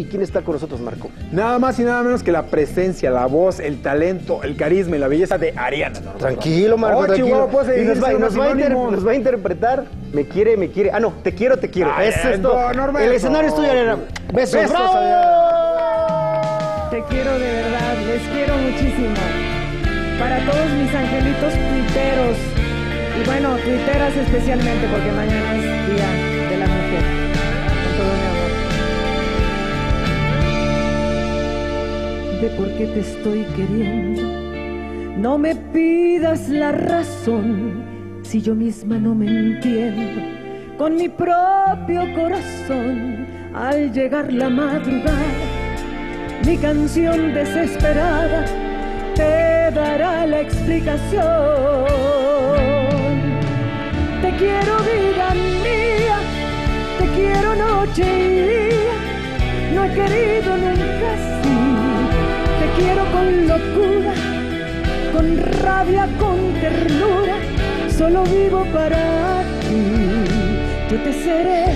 ¿Y quién está con nosotros, Marco? Nada más y nada menos que la presencia, la voz, el talento, el carisma y la belleza de Ariana. Tranquilo, Marco, Oh, tranquilo. Chihuahua, puede Y seguir nos, va, siendo nos va a inter- sinónimo. nos va a interpretar Me quiere, me quiere. Ah, no, te quiero, te quiero. Ay, Eso es no, todo. Norberto. El escenario es tuyo, Ariana. Besos. Besos, ¡Bravo! Te quiero de verdad, les quiero muchísimo. Para todos mis angelitos tuiteros. Y bueno, tuiteras especialmente porque mañana es Día de la Mujer. De por qué te estoy queriendo. No me pidas la razón si yo misma no me entiendo. Con mi propio corazón, al llegar la madrugada mi canción desesperada te dará la explicación. Te quiero vida mía, te quiero noche y día, no he querido nunca quiero con locura, con rabia, con ternura, solo vivo para ti. Yo te seré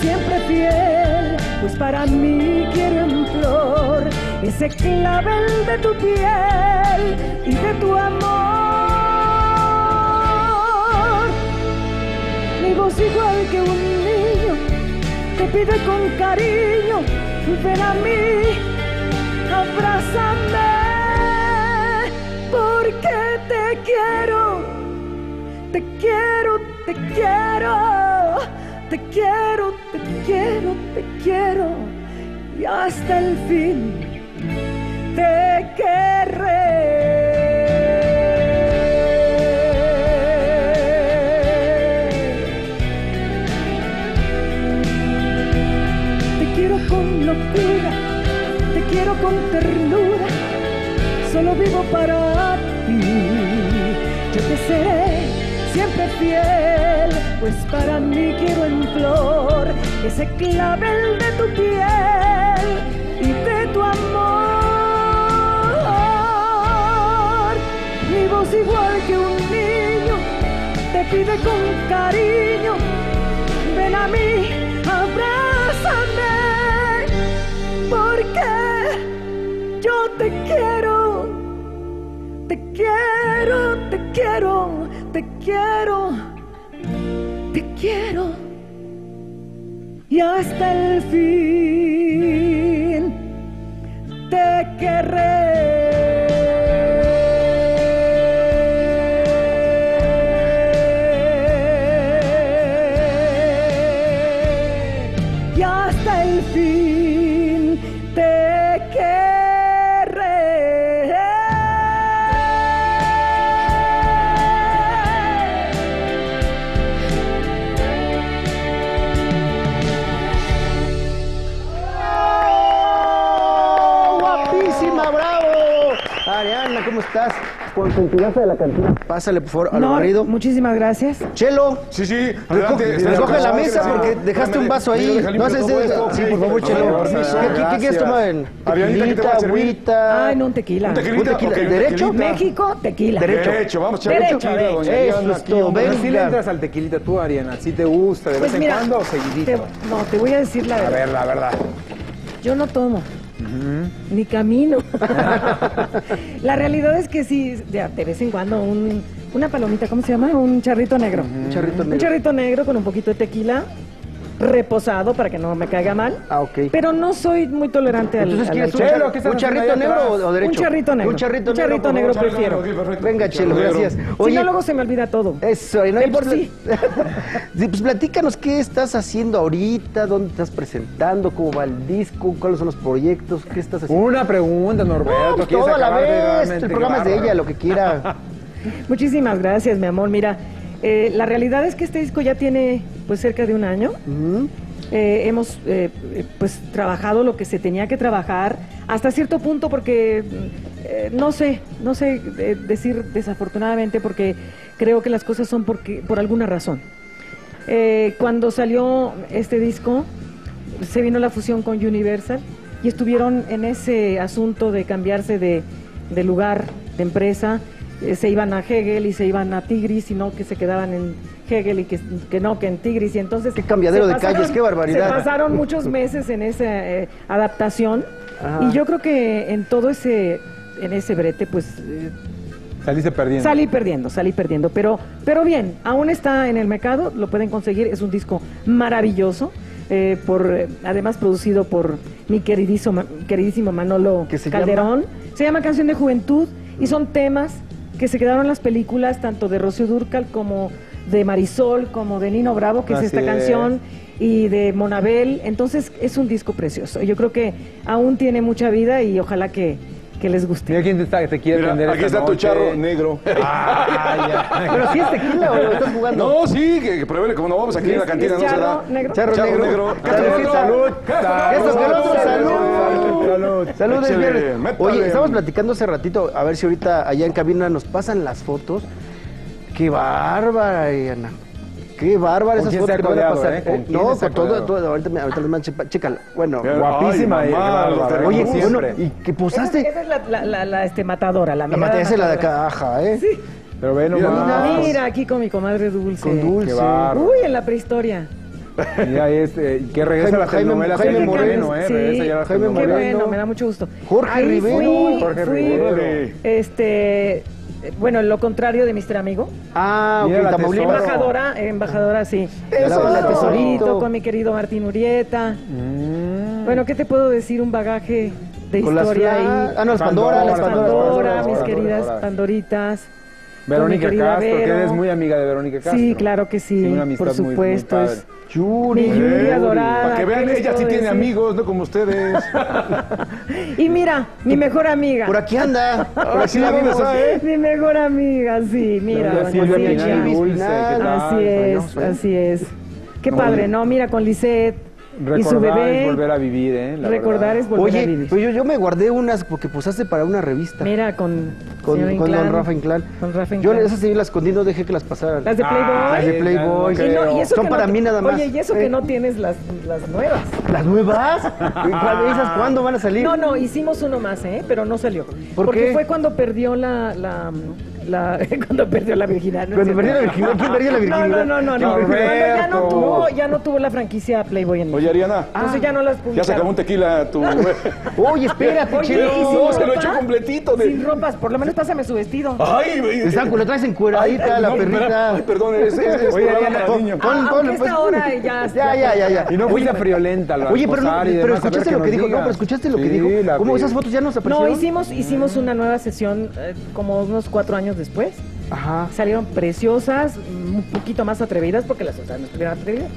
siempre fiel, pues para mí quiero en flor ese clavel de tu piel y de tu amor. Mi voz igual que un niño te pide con cariño, ven a mí, abrázame, te quiero, te quiero, te quiero, te quiero, te quiero, y hasta el fin te querré. Te quiero con locura, te quiero con ternura, solo vivo para ti. Yo te seré siempre fiel, pues para mí quiero en flor ese clavel de tu piel y de tu amor. Mi voz igual que un niño te pide con cariño, ven a mí, te quiero, te quiero, y hasta el fin te querré. Con confianza de la cantina. Pásale, por favor, al No, barrido. muchísimas gracias. Chelo, Sí, sí. recoge, adelante, recoge la mesa porque dejaste un vaso ahí. No haces eso. Sí, por favor, Chelo. ¿Qué, quieres tomar? Arianita, ¿qué te voy a? Tequilita, Ay, no, un tequila. Un tequilita, ¿Derecho? México, tequila. Derecho. Derecho, vamos, echarle Derecho, Eso es todo, sí le entras al tequilita tú, Ariana. ¿Sí te gusta de Pues vez en cuando o seguidito? no, te voy a decir la A verdad. ver, la verdad. Yo no tomo. Ni camino. la realidad es que sí, de, de vez en cuando un, una palomita, ¿cómo se llama? Un charrito negro. Un charrito Un negro. charrito negro con un poquito de tequila reposado para que no me caiga mal. Ah, ok. Pero no soy muy tolerante al, Entonces, al ¿quieres un, alcohol. Chelo, char- ¿qué estás un haciendo charrito negro atrás? o, o derecho? Un charrito negro. Un charrito Un negro. charrito por negro favor. prefiero. Venga, Chelo, gracias. Si no, luego se me olvida todo. Eso, y no De hay por pues, sí. Sí, pues platícanos qué estás haciendo ahorita, dónde estás presentando, cómo va el disco, cuáles son los proyectos, qué estás haciendo. Una pregunta, Norberto. No, pues ¿quieres todo a la acabar vez, realmente el programa es de ella, lo que quiera. Muchísimas gracias, mi amor. Mira, eh, la realidad es que este disco ya tiene pues cerca de un año. Eh, hemos eh, eh, pues trabajado lo que se tenía que trabajar hasta cierto punto porque no sé, no sé decir desafortunadamente porque creo que las cosas son porque, por alguna razón. Cuando salió este disco se vino la fusión con Universal y estuvieron en ese asunto de cambiarse de, de lugar, de empresa eh, se iban a Hegel y se iban a Tigris y no que se quedaban en Hegel y que, que no, que en Tigris. Y entonces. Qué cambiadero se de calles, qué barbaridad. Se pasaron muchos meses en esa eh, adaptación. Ajá. Y yo creo que en todo ese, en ese brete, pues. eh, Saliste perdiendo. Salí perdiendo, salí perdiendo, pero, pero bien, aún está en el mercado, lo pueden conseguir, es un disco maravilloso, eh, por, eh, además producido por mi queridísimo, queridísimo Manolo ¿Qué se Calderón. Se llama Canción de Juventud y son temas que se quedaron las películas tanto de Rocío Durcal como de Marisol, como de Nino Bravo, que Así es esta es. canción, y de Monabel. Entonces es un disco precioso. Yo creo que aún tiene mucha vida y ojalá que, que les guste. Mira quién te, está, te quiere Mira, prender aquí esta está tu noche. charro negro. Ah, ya. Pero si es tequila o lo estás jugando. No, sí, que, que pruébele, como no vamos aquí en la ¿Es- cantina, no se charro da. negro? Charro, Charro negro. negro. Salud, salud. Salud. Salud. Salud, Échale. Oye, estamos platicando hace ratito, a ver si ahorita allá en cabina nos pasan las fotos. Qué bárbara, Ana. Qué bárbara ¿Con esas fotos que van a pasar. eh? ¿Con quién No, con todo, todo, ahorita, me- ahorita les mando, chécala. Bueno, Guapísima, Ay, eh, mamá, bárbara. oye, bueno. ¿y qué posaste? Esa, esa es la, la, la, la, este, matadora, la La mirada materia es la de matadora. caja, ¿eh? Sí. Pero ve Mira. Mira, aquí con mi comadre Dulce. Con Dulce. Uy, en la prehistoria. Mira, este, que regresa Jaime- la telenovela Jaime Jaime Moreno, Moreno, eh. sí. Regresa ya la Jaime Qué. Moreno. bueno, me da mucho gusto. Jorge Ahí Rivero. Fui, Jorge fui, Rivero. Este, eh, bueno, lo contrario de Mr. Amigo. Ah, Mira ok, la Tamaulipas. Embajadora, embajadora, sí. Eso, Con la la tesorito. tesorito, con mi querido Martín Urieta. Mm. Bueno, ¿qué te puedo decir? Un bagaje de Con historia ahí. Ah, no, las Pandora, las Pandora, Pandora. Pandora, mis Pandora, queridas Pandora. Pandoritas. Verónica mi querida Castro, que Vero. eres muy amiga de Verónica Castro. Sí, claro que sí, una amistad por muy- muy supuesto. padre. es Yuri. mi Yuri adorada. Para que ¿qué vean, ella sí tiene decir? amigos, no como ustedes. Y mira, mi mejor amiga. Por aquí anda. Por aquí la ¿dónde vemos. eh? Mi mejor amiga, sí, mira. Así es, así es. Qué No, padre. ¿no? Mira, con Lisette y su Recordar bebé. es volver a vivir, ¿eh? La recordar verdad. es volver a Oye, vivir. pues yo, yo me guardé unas porque posaste para una revista. Mira, con, con, con Inclán, don Rafa Inclán. Con Rafa Yo Inclán. esas sí las escondí, no dejé que las pasaran. Las de Playboy. Ah, Las de Playboy. no Y no- y eso Son que para no- mí nada más. Oye, y eso Eh. que no tienes las, las nuevas. ¿Las nuevas? ¿Y cuál- ¿Esas cuándo van a salir? No, no, hicimos uno más, ¿eh? Pero no salió. ¿Por Porque qué? fue cuando perdió la... la, la- cuando perdió la virginidad. ¿no Cuando perdió la virginidad, ¿quién perdió la virginidad? No, no, no, no. no. Ya no tuvo, ya no tuvo la franquicia Playboy en Oye. Ariana, Entonces ya no las ya publicaron. se acabó un tequila tu... Oye, espérate, Oye, chelo. ¿y sin No, se lo echó completito de- Sin ropas, por lo menos pásame su vestido. Ay, güey. Está- lo traes encueradita, la no, perrita. Ay, perdón, es, es, es Oye, Ariana. Pon- Ah, aunque pues. esta hora ya... Ya, ya, ya, ya. Y no friolenta, la Oye, pero, no, pero escuchaste lo que dijo. No, pero escuchaste lo que dijo. ¿Cómo esas fotos ya no se No, aparecieron? hicimos, hicimos una nueva sesión eh, como unos cuatro años después. Ajá. Salieron preciosas, un poquito más atrevidas porque las otras no estuvieron atrevidas.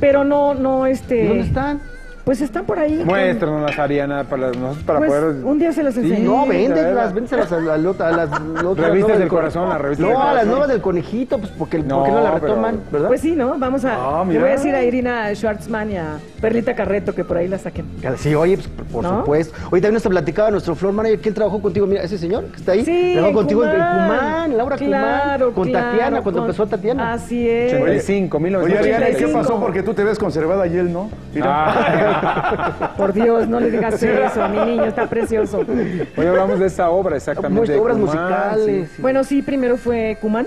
Pero no, no, este... ¿Y dónde están? Pues están por ahí. Muéstranos las Ariana para, las- nosotros para Pues, poder... un día se las Sí, enseño. No, de véndelas, véndelas a, a la- a las otras Revistas del del corazón, las revistas No, del a las nuevas del conejito, pues porque No, ¿por qué no la pero- retoman, verdad? Pues sí, ¿no? Vamos a... Ah, le mira. voy a decir a Irina Schwartzman y a Perlita Carreto que por ahí la saquen. Sí, oye, pues, por ¿No? supuesto. Oye, también nos platicaba nuestro floor manager, ¿quién trabajó contigo? Mira, ese señor que está ahí. Sí, Trabajó contigo en Cumán. Cumán, Laura Claro, Cumán. Con claro, Tatiana, cuando con- empezó Tatiana. Así es. 85, Oye, 1985. Ariana, ¿y ¿qué 85. pasó? Porque tú te ves conservada y él no. Mira. Ah. Por Dios, no le digas eso a mi niño, está precioso. Hoy hablamos de esa obra, exactamente. Muchas de obras Cumán, musicales. sí. Bueno, sí, primero fue Cumán,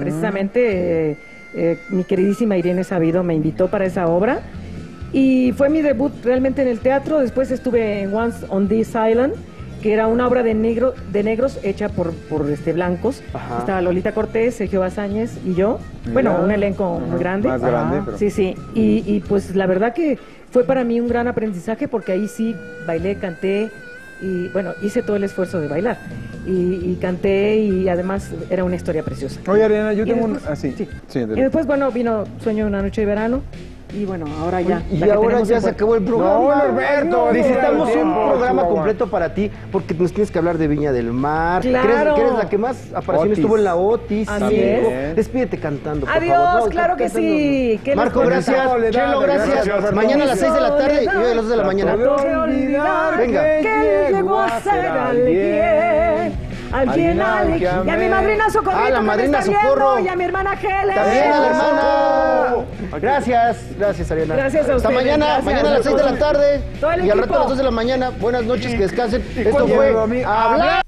precisamente eh, eh, mi queridísima Irene Sabido me invitó para esa obra y fue mi debut realmente en el teatro. Después estuve en Once on This Island, que era una obra de negro de negros hecha por, por este blancos. Ajá. Estaba Lolita Cortés, Sergio Bazáñez y yo. Bueno, un elenco Ajá, muy grande. más grande, pero- Sí, sí. Y, y, pues la verdad que fue para mí un gran aprendizaje porque ahí sí bailé, canté y bueno, hice todo el esfuerzo de bailar. Y, y canté y además era una historia preciosa. Oye, Ariana, yo Y tengo un... Así. sí. sí, Y de- después, bueno, vino Sueño de una noche de verano y bueno, ahora ya. Y ahora ya se acabó el programa. No, Norberto, Necesitamos no, un tiempo, programa completo para ti, porque nos tienes que hablar de Viña del Mar. Claro. Que eres, que eres la que más apariciones Otis. tuvo en la Otis. Así es. Despídete cantando, por Adiós, favor. No, claro que cantando. sí. ¿Qué les Marco, gracias. Chelo, gracias. gracias. Mañana a las 6 de la tarde y hoy a las 2 de la mañana. Venga. que llegó a ser alguien. Al que Y a mi madrina Socorrito. Ah, la que me madrina Socorro. Y a mi hermana Helen. También a la hermana. Gracias, gracias Ariana. Gracias a Hasta ustedes, mañana, gracias. mañana a las 6 de la tarde Todo el y al rato a las 2 de la mañana. Buenas noches, que descansen. Esto fue Hablar.